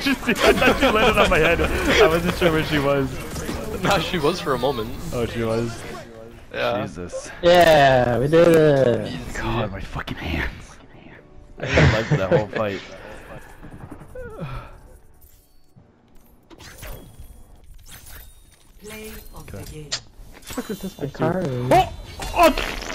just. I thought she landed on my head. I wasn't sure where she was. nah, she was for a moment. Oh, she was. Yeah. Jesus. Yeah, we did it. God, my fucking hands. I didn't like that whole fight. Play of the game. Fuck is this my Oh! Oh!